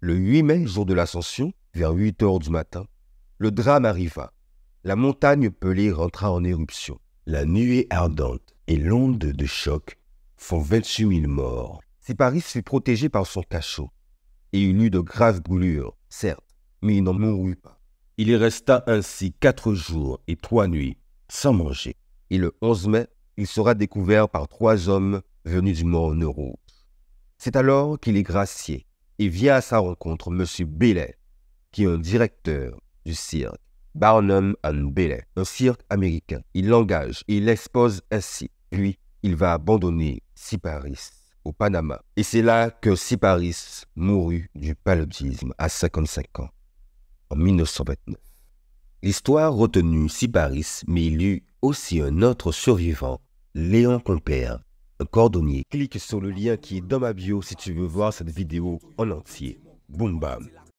Le 8 mai, jour de l'ascension, vers 8 heures du matin, le drame arriva. La montagne pelée rentra en éruption. La nuée ardente et l'onde de choc font 28 000 morts. Siparis fut protégé par son cachot, et il eut de graves brûlures, certes, mais il n'en mourut pas. Il y resta ainsi quatre jours et trois nuits sans manger. Et le 11 mai, il sera découvert par trois hommes venus du mont Neuro. C'est alors qu'il est gracié et vient à sa rencontre M. Bellet, qui est un directeur du cirque Barnum and Bailey, un cirque américain. Il l'engage et l'expose ainsi. Puis, il va abandonner Siparis au Panama. Et c'est là que Siparis mourut du paludisme à 55 ans, en 1929. L'histoire retenue Siparis, mais il y eut aussi un autre survivant, Léon Compère, cordonnier. Clique sur le lien qui est dans ma bio si tu veux voir cette vidéo en entier. Boom bam.